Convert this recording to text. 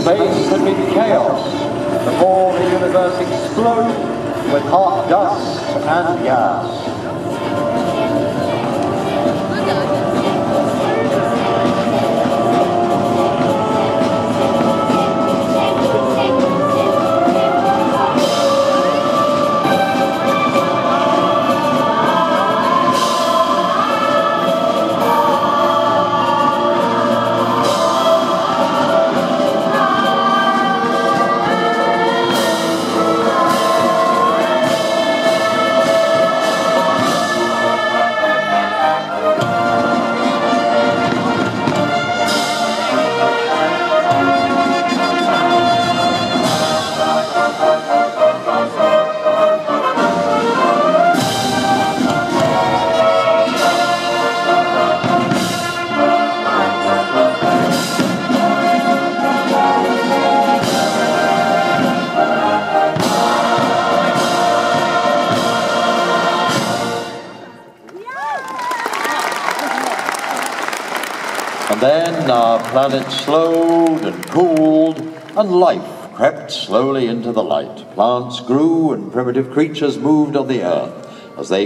Space had been chaos before the universe exploded with hot dust and gas. And then our planet slowed and cooled, and life crept slowly into the light. Plants grew and primitive creatures moved on the earth as they